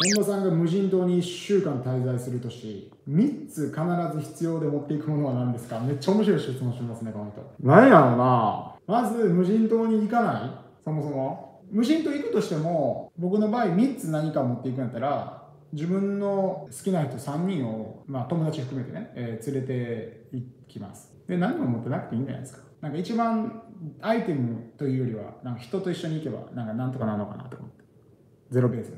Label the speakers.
Speaker 1: 本田さんが無人島に1週間滞在するとし、3つ必ず必要で持っていくものは何ですか？めっちゃ面白い質問しますね、この人。何やろうなまず無人島に行かない？そもそも。無人島行くとしても、僕の場合3つ何か持っていくんやったら、自分の好きな人3人を、まあ友達含めてね、えー連れて行きます。で、何も持ってなくていいんじゃないですか。なんか一番アイテムというよりは、なんか人と一緒に行けば、なんかなんとかなのかなと思って。ゼロベース。